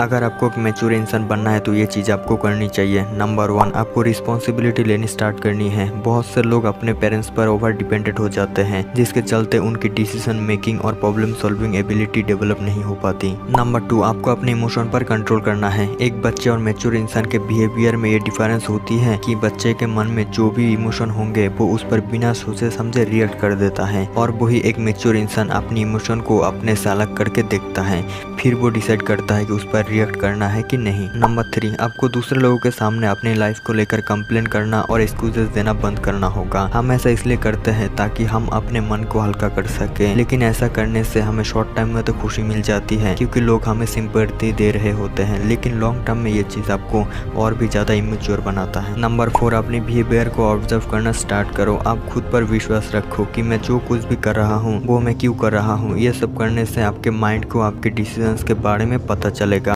अगर आपको एक मेच्योर इंसान बनना है तो ये चीज़ आपको करनी चाहिए। नंबर वन आपको रिस्पॉन्सिबिलिटी लेनी स्टार्ट करनी है। बहुत से लोग अपने पेरेंट्स पर ओवर डिपेंडेंट हो जाते हैं, जिसके चलते उनकी डिसीज़न मेकिंग और प्रॉब्लम सॉल्विंग एबिलिटी डेवलप नहीं हो पाती। नंबर टू आपको अपने इमोशन पर कंट्रोल करना है। एक बच्चे और मेच्योर इंसान के बिहेवियर में ये डिफरेंस होती है कि बच्चे के मन में जो भी इमोशन होंगे, वो उस पर बिना सोचे समझे रिएक्ट कर देता है और वही एक मेच्योर इंसान अपनी इमोशन को अपने से अलग करके देखता है। फिर वो डिसाइड करता है कि उस पर रिएक्ट करना है कि नहीं? नंबर थ्री आपको दूसरे लोगों के सामने अपनी लाइफ को लेकर कंप्लेन करना और एक्सक्यूजेस देना बंद करना होगा। हम ऐसा इसलिए करते हैं ताकि हम अपने मन को हल्का कर सके। लेकिन ऐसा करने से हमें शॉर्ट टाइम में तो खुशी मिल जाती है, क्योंकि लोग हमें सिंपैथी दे रहे होते हैं। लेकिन लॉन्ग टर्म में ये चीज़ आपको और भी ज़्यादा इमेच्योर बनाता है। नंबर फोर अपने बिहेवियर को ऑब्ज़र्व करना स्टार्ट करो। आप खुद पर विश्वास रखो कि मैं जो कुछ भी कर रहा हूँ, वो मैं क्यों कर रहा हूँ? ये सब करने से आपके माइंड को आपके डिसीजंस के बारे में पता चलेगा।